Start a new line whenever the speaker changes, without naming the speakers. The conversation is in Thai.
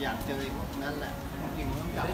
อยา
กเจออ้พวกนั้นแหละจริงๆต้องจับ